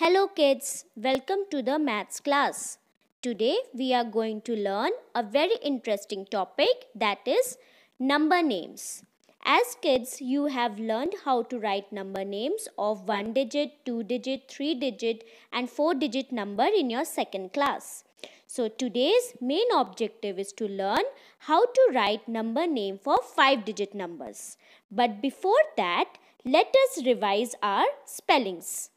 Hello kids, welcome to the maths class. Today we are going to learn a very interesting topic that is number names. As kids, you have learned how to write number names of 1 digit, 2 digit, 3 digit and 4 digit number in your second class. So today's main objective is to learn how to write number name for 5 digit numbers. But before that, let us revise our spellings.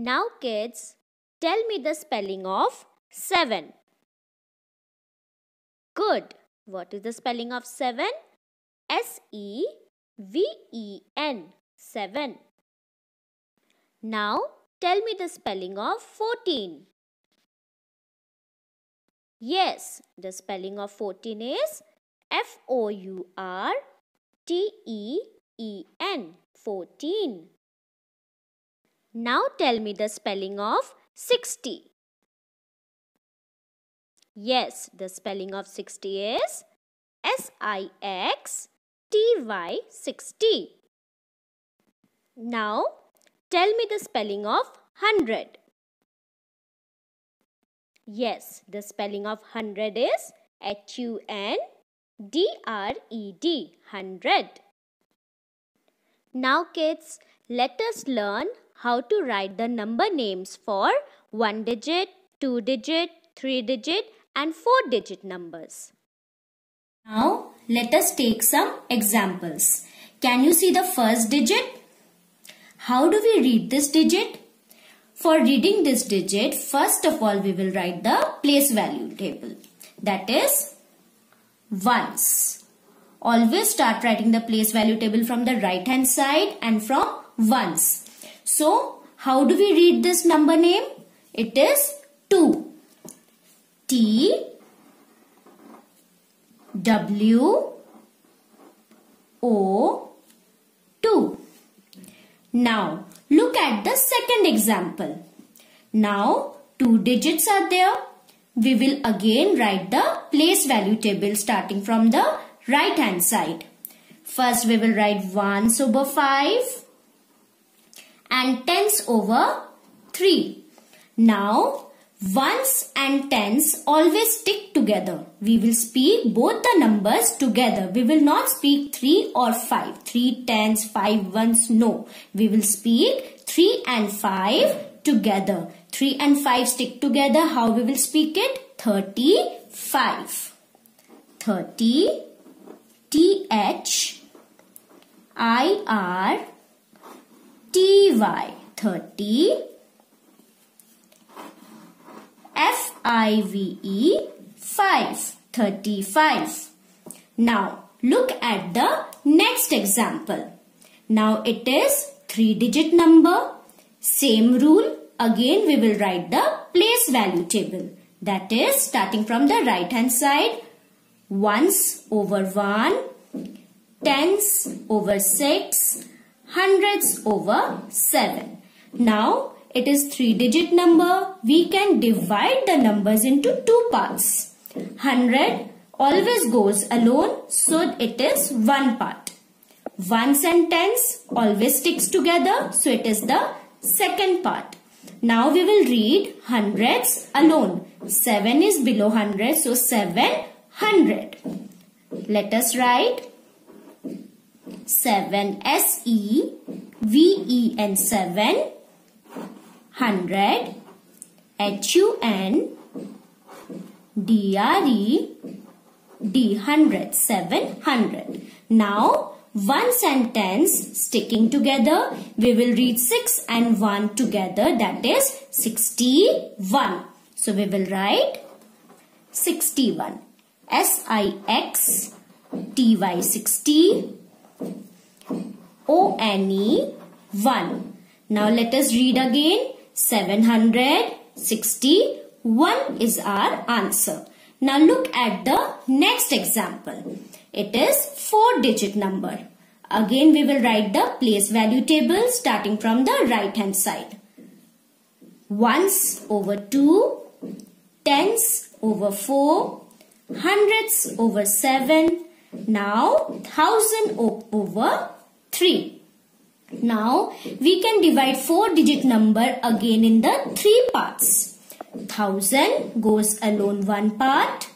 Now kids, tell me the spelling of 7. Good. What is the spelling of 7? S-E-V-E-N. 7. Now tell me the spelling of 14. Yes, the spelling of 14 is F-O-U-R-T-E-E-N. 14. Now tell me the spelling of 60. Yes, the spelling of 60 is S-I-X-T-Y 60. Now tell me the spelling of 100. Yes, the spelling of 100 is H-U-N-D-R-E-D, 100. Now kids, let us learn how to write the number names for 1 digit, 2 digit, 3 digit and 4 digit numbers. Now let us take some examples. Can you see the first digit? How do we read this digit? For reading this digit, first of all we will write the place value table. That is ones. Always start writing the place value table from the right hand side and from ones. So, how do we read this number name? It is 2. T W O 2. Now, look at the second example. Now, two digits are there. We will again write the place value table starting from the right hand side. First, we will write 1 over 5 and tens over 3. Now, ones and tens always stick together. We will speak both the numbers together. We will not speak 3 or 5. 3 tens, 5 ones, no. We will speak 3 and 5 together. 3 and 5 stick together. How we will speak it? 35. 30 T H I R T-Y 30 F-I-V-E 5 35 Now look at the next example. Now it is 3 digit number. Same rule. Again we will write the place value table. That is starting from the right hand side. Ones over 1. Tens over 6 hundreds over 7. Now it is 3 digit number. We can divide the numbers into two parts. 100 always goes alone so it is one part. Ones and tens always sticks together so it is the second part. Now we will read hundreds alone. 7 is below 100 so 700. Let us write 7 S E V E N 7 hundred H U N D R E D hundred seven hundred. Now one sentence sticking together we will read 6 and 1 together that is 61. So we will write 61 S I X T Y 60 O-N-E 1. Now let us read again. 761 is our answer. Now look at the next example. It is 4 digit number. Again we will write the place value table starting from the right hand side. Ones over 2, tens over 4, hundreds over 7, now thousand over 3. Now we can divide 4 digit number again in the 3 parts. 1000 goes alone one part.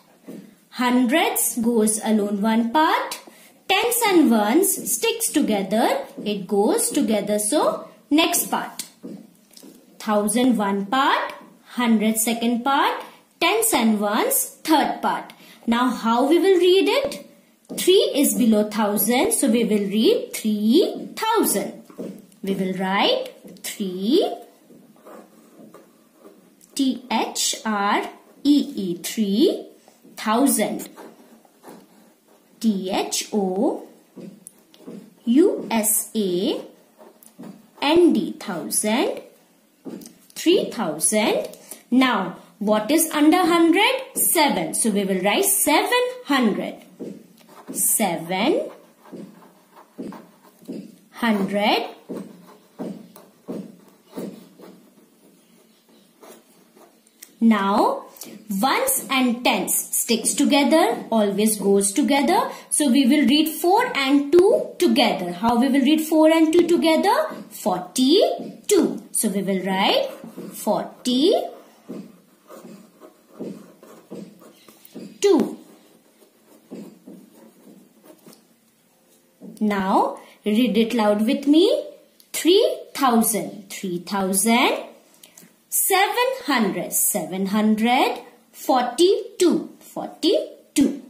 Hundreds goes alone one part. Tens and ones sticks together. It goes together so next part. 1000 one part. Hundred second part. Tens and ones third part. Now how we will read it? 3 is below 1000 so we will read 3000 we will write 3 T H R E E 3 thousand. T H O U S A N D thousand three thousand. Now what is under 100 7 so we will write 700 7 hundred Now, ones and tens sticks together, always goes together. So, we will read 4 and 2 together. How we will read 4 and 2 together? 42. So, we will write 40 2. Now, read it loud with me. 3000. 3000. 700, 742, 42.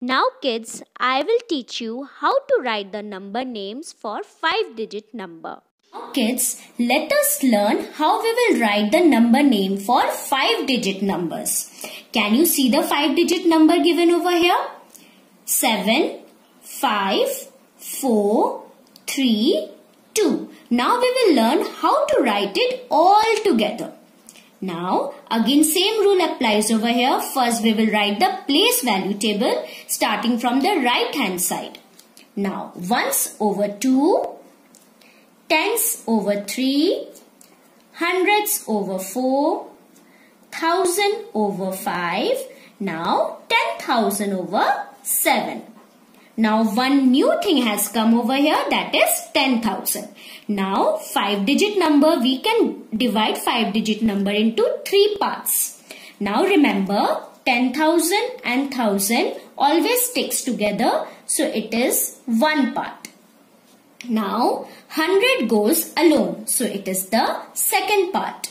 Now kids, I will teach you how to write the number names for 5 digit number. Now kids, let us learn how we will write the number name for 5 digit numbers. Can you see the 5 digit number given over here? 7, 5, 4, 3, 2. Now we will learn how to write it all together. Now again same rule applies over here. First we will write the place value table starting from the right hand side. Now ones over 2, tens over 3, hundreds over 4, thousand over 5, now 10,000 over 7. Now one new thing has come over here that is 10,000. Now 5 digit number we can divide 5 digit number into 3 parts. Now remember 10,000 and 1000 always sticks together so it is one part. Now 100 goes alone so it is the second part.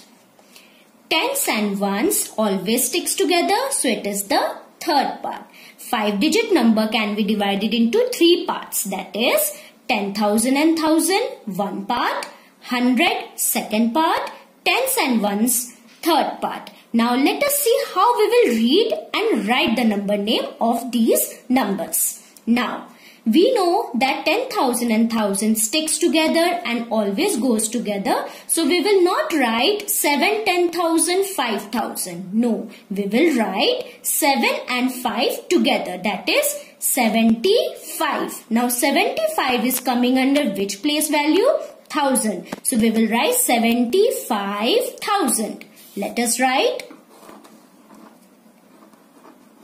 Tens and ones always sticks together so it is the third part. 5 digit number can be divided into 3 parts that is 10,000 and 1000 one part, 100 second part, tens and ones third part. Now let us see how we will read and write the number name of these numbers. Now we know that 10,000 and 1000 sticks together and always goes together. So we will not write 7, 10,000, 5,000. No, we will write 7 and 5 together. That is 75. Now 75 is coming under which place value? 1000. So we will write 75,000. Let us write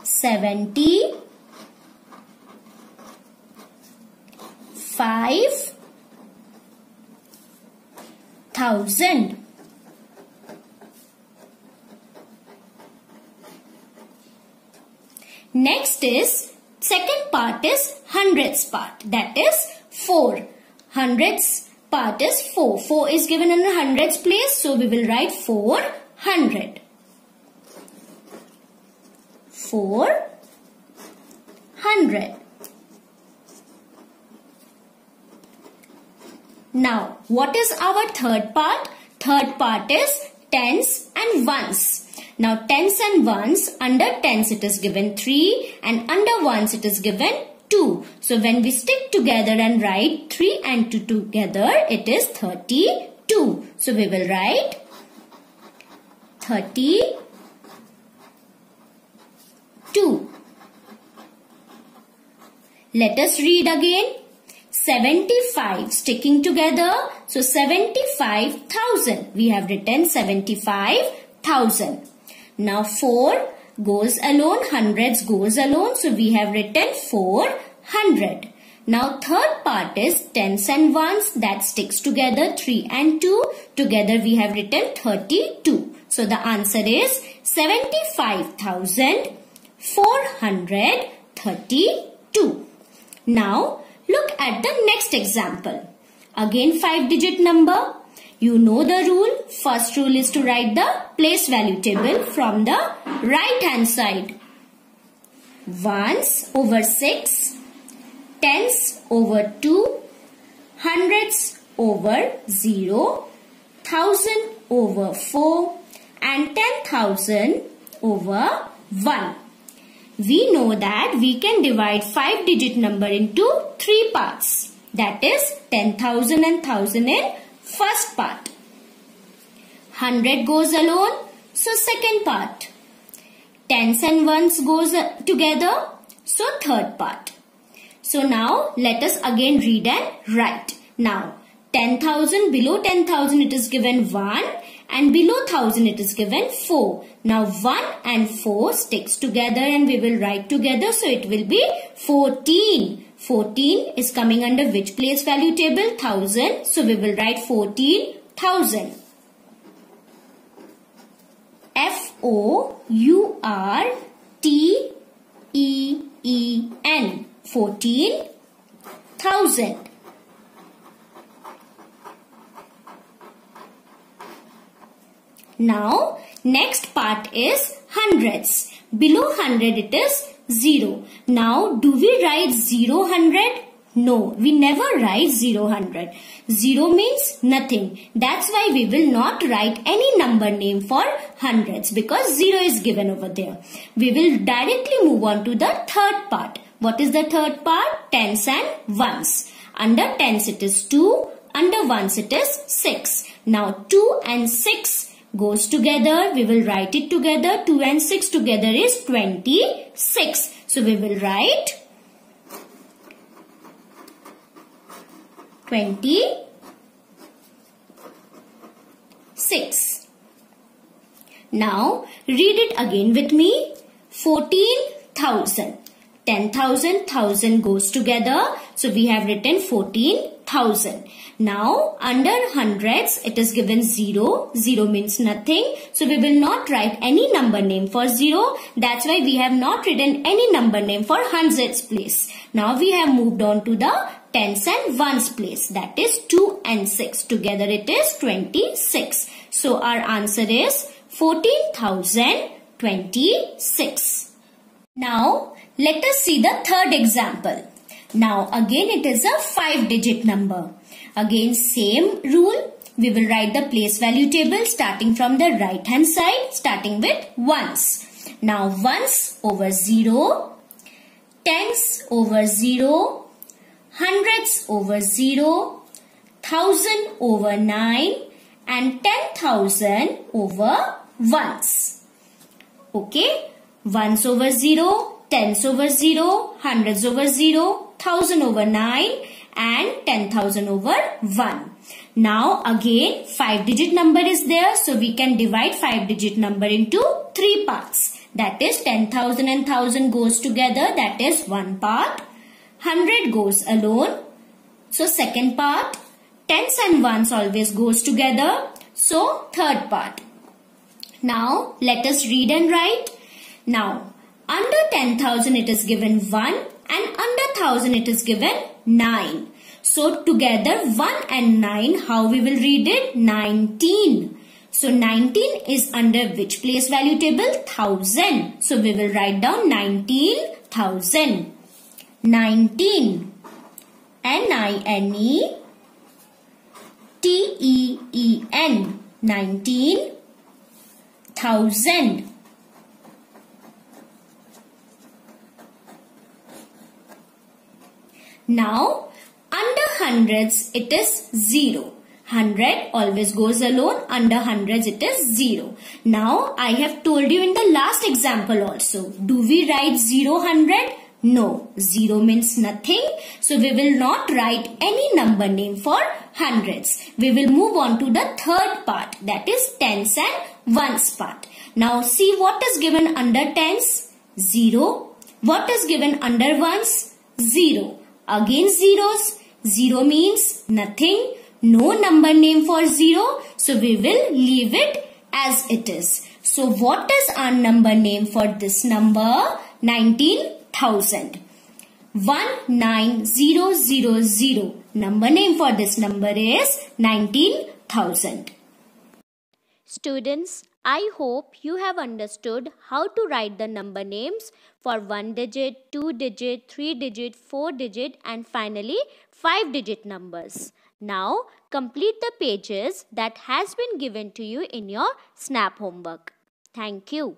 70 five thousand. Next is second part is hundreds part that is four. Hundreds part is four. Four is given in the hundreds place so we will write four hundred. Four hundred. Now, what is our third part? Third part is tens and ones. Now, tens and ones, under tens it is given 3 and under ones it is given 2. So, when we stick together and write 3 and 2 together, it is 32. So, we will write 32. Let us read again. 75 sticking together. So 75,000. We have written 75,000. Now 4 goes alone. Hundreds goes alone. So we have written 400. Now third part is tens and ones that sticks together 3 and 2. Together we have written 32. So the answer is 75,432. Now look at the next example. Again 5 digit number. You know the rule. First rule is to write the place value table from the right hand side. Ones over 6, tens over 2, hundreds over 0, thousand over 4 and 10,000 over 1. We know that we can divide 5 digit number into 3 parts. That is 10,000 and 1000 in first part. 100 goes alone. So second part. Tens and ones goes together. So third part. So now let us again read and write. Now 10,000 below 10,000 it is given 1 and below 1000 it is given 4. Now 1 and 4 sticks together and we will write together so it will be 14. 14 is coming under which place value table? 1000. So we will write 14,000. F O U R T E E N 14,000. Now next part is hundreds. Below 100 it is 0. Now, do we write 0, 100? No, we never write 0, 100. 0 means nothing. That's why we will not write any number name for hundreds because 0 is given over there. We will directly move on to the third part. What is the third part? Tens and ones. Under tens it is 2. Under ones it is 6. Now 2 and 6 goes together. We will write it together. 2 and 6 together is 26. So we will write 26. Now read it again with me. 14,000. 10,000, 1000 goes together. So we have written 14,000. Now under hundreds it is given 0. 0 means nothing. So we will not write any number name for 0. That's why we have not written any number name for hundreds place. Now we have moved on to the tens and ones place. That is 2 and 6. Together it is 26. So our answer is 14,026. Now let us see the third example. Now again it is a 5 digit number. Again same rule. We will write the place value table starting from the right hand side starting with ones. Now ones over 0, tens over 0, hundreds over 0, thousand over 9 and 10,000 over ones. Okay. Ones over 0, tens over 0, hundreds over 0, thousand over 9 and 10,000 over 1. Now again 5 digit number is there so we can divide 5 digit number into 3 parts. That is 10,000 and 1000 goes together that is one part. 100 goes alone. So second part. Tens and ones always goes together. So third part. Now let us read and write. Now under 10,000 it is given 1 and under 1000 it is given 9. So together 1 and 9 how we will read it? 19. So 19 is under which place value table? 1000. So we will write down 19,000. 19. N-I-N-E T-E-E-N 19,000. Now, under hundreds, it is 0. 100 always goes alone. Under hundreds, it is 0. Now, I have told you in the last example also. Do we write 0, 100? No. 0 means nothing. So, we will not write any number name for hundreds. We will move on to the third part. That is tens and ones part. Now, see what is given under tens? 0. What is given under ones? 0. Again zeros. Zero means nothing. No number name for zero. So we will leave it as it is. So what is our number name for this number? 19,000. 19000. Number name for this number is 19,000. Students, I hope you have understood how to write the number names for 1 digit, 2 digit, 3 digit, 4 digit and finally 5 digit numbers. Now complete the pages that has been given to you in your SNAP homework. Thank you.